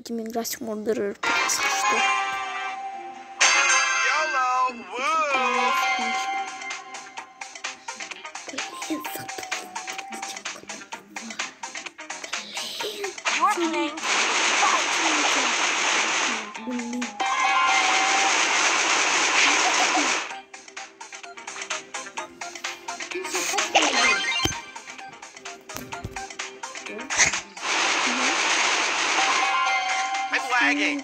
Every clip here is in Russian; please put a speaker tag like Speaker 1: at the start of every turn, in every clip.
Speaker 1: будем играть в Murderer, если что.
Speaker 2: YOLO! Woo! Lagging.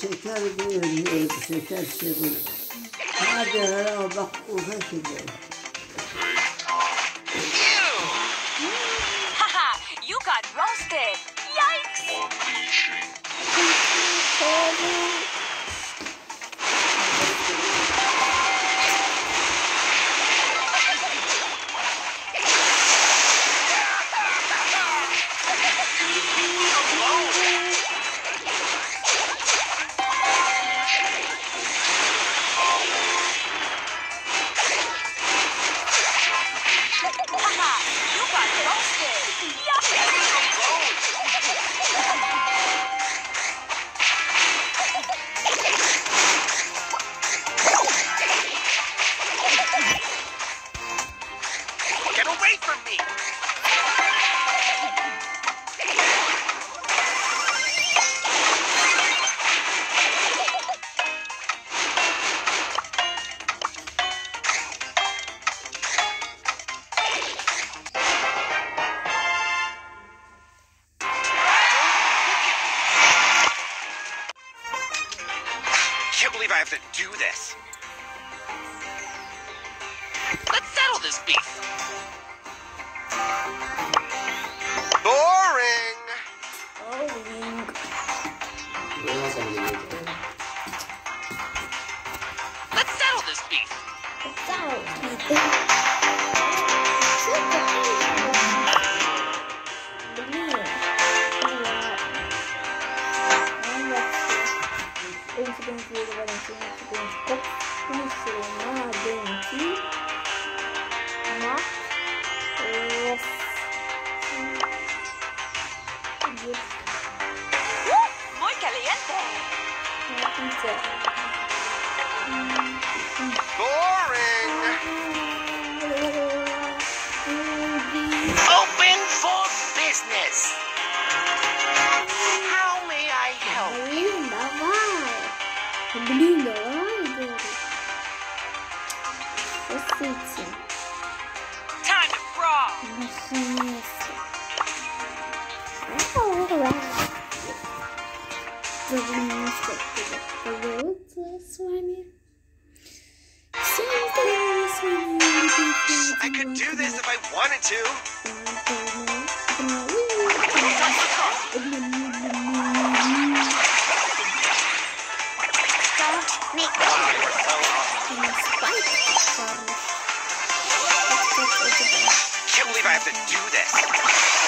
Speaker 3: şeker vermiyor, şeker şeker.
Speaker 4: 大姐，让我吧，我看
Speaker 2: 时间。From me! 奥比
Speaker 1: Блин, давай, говорю. Посыте.
Speaker 4: Time to brawl.
Speaker 1: Наконец-то. Даже немножко поговориться с вами. Всем здорово, с вами Олег
Speaker 2: I could do this if I wanted to. Have to do this.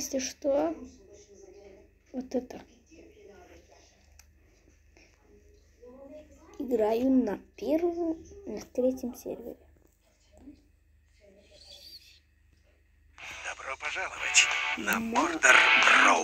Speaker 2: если что, вот это. Играю на первом, на третьем сервере.
Speaker 5: Добро пожаловать на Мордор
Speaker 2: Роу.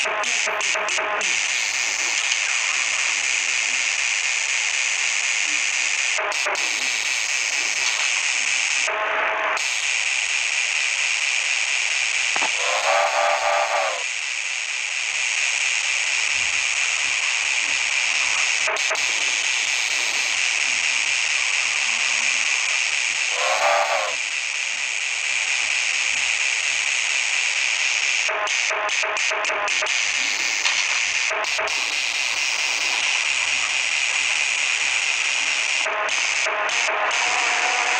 Speaker 2: shh shh shh
Speaker 1: shh Thank you.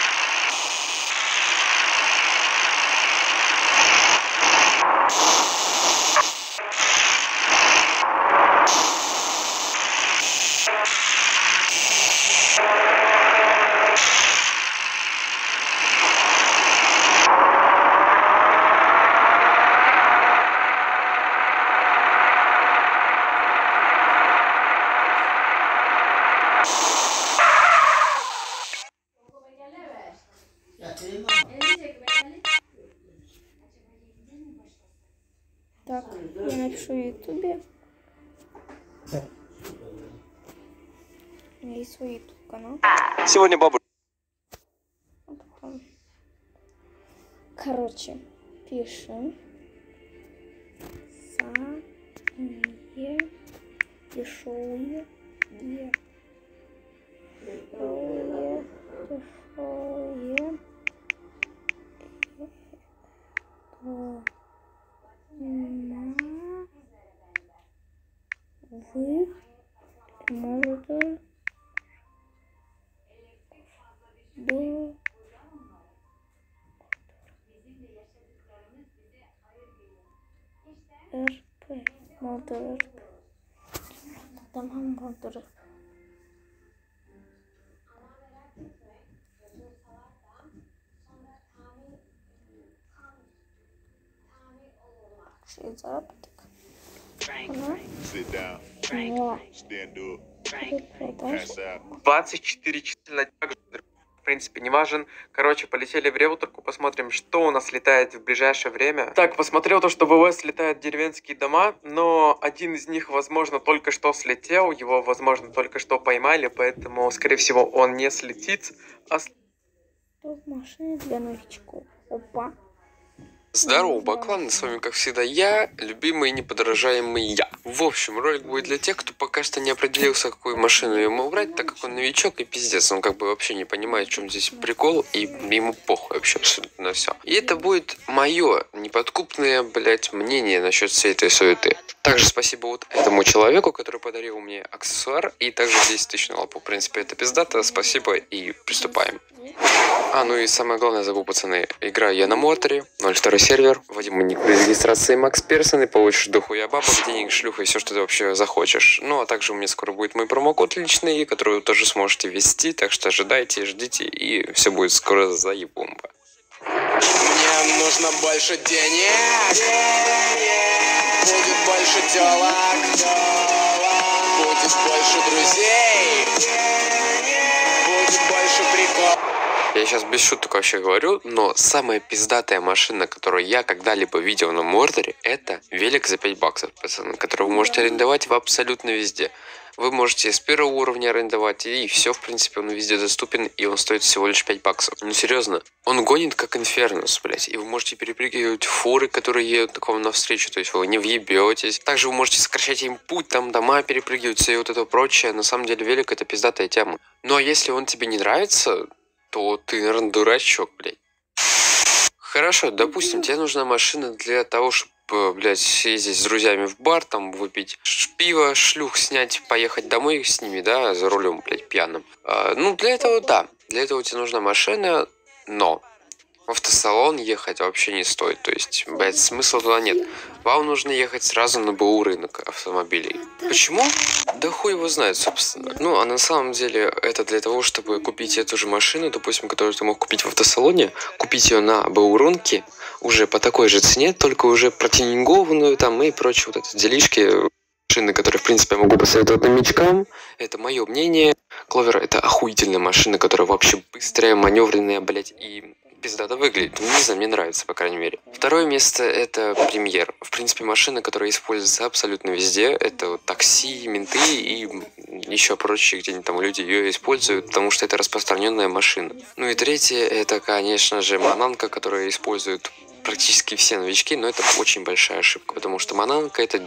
Speaker 1: Есть свой ютуб канал.
Speaker 2: Сегодня бабушка.
Speaker 1: Короче, пишем. Самые дешевые дешевые дешевые РП. Мордор РП. Tamam Mordor РП. Şey
Speaker 6: pass out.
Speaker 7: 24 часа на в принципе, не важен. Короче, полетели в риэлторку, посмотрим, что у нас летает в ближайшее время. Так, посмотрел то, что в ВВС летают деревенские дома, но один из них, возможно, только что слетел, его, возможно, только что поймали, поэтому, скорее всего, он не слетит. А с-
Speaker 1: Топ машины для новичков. Опа.
Speaker 8: Здорово, Баклан, с вами, как всегда, я, любимый и неподражаемый я. В общем, ролик будет для тех, кто пока что не определился, какую машину ему брать, так как он новичок и пиздец, он как бы вообще не понимает, в чем здесь прикол, и ему похуй вообще абсолютно на все. И это будет мое неподкупное, блять, мнение насчет всей этой суеты. Также спасибо вот этому человеку, который подарил мне аксессуар, и также 10 тысяч на лапу. В принципе, это пиздато, спасибо, и приступаем. А, ну и самое главное, забыл, пацаны, играю я на моторе, 02 сервер, вводи ник при регистрации Макс Персон и получишь дохуя бабок, денег, шлюха и все, что ты вообще захочешь. Ну, а также у меня скоро будет мой промокод личный, который вы тоже сможете ввести, так что ожидайте, ждите, и все будет скоро заебумба.
Speaker 9: Мне нужно больше денег. Будет больше телок. Будет больше друзей. Будет больше прикол
Speaker 8: Я сейчас без шуток вообще говорю, но самая пиздатая машина, которую я когда-либо видел на Мордоре, это велик за 5 баксов, пацаны, который вы можете арендовать в абсолютно везде. Вы можете с первого уровня арендовать, и все, в принципе, он везде доступен, и он стоит всего лишь 5 баксов. Ну, серьезно, он гонит как Инфернус, блядь, и вы можете перепрыгивать фуры, которые едут к вам навстречу, то есть вы не въебетесь. Также вы можете сокращать им путь, там дома перепрыгиваются и вот это прочее. На самом деле, велик это пиздатая тема. Ну, а если он тебе не нравится, то ты, наверное, дурачок, блядь. Хорошо, допустим, тебе нужна машина для того, чтобы, блядь, съездить с друзьями в бар, там, выпить пиво, шлюх снять, поехать домой с ними, да, за рулем, блядь, пьяным. А, ну, для этого, да, для этого тебе нужна машина, но в автосалон ехать вообще не стоит, то есть, блядь, смысла туда нет. Вам нужно ехать сразу на БУ рынок автомобилей. Почему? Да хуй его знает, собственно. Ну, а на самом деле это для того, чтобы купить эту же машину, допустим, которую ты мог купить в автосалоне, купить ее на БУ рынке уже по такой же цене, только уже протюнингованную там и прочие вот эти делишки, машины, которые, в принципе, я могу посоветовать новичкам. Это мое мнение. Кловер это охуительная машина, которая вообще быстрая, маневренная, блядь, и пиздато выглядит. Не знаю, мне нравится, по крайней мере. Второе место это премьер. В принципе, машина, которая используется абсолютно везде. Это вот такси, менты и еще прочие, где-нибудь там люди ее используют, потому что это распространенная машина. Ну и третье, это, конечно же, Мананка, которая используют практически все новички, но это очень большая ошибка, потому что Мананка это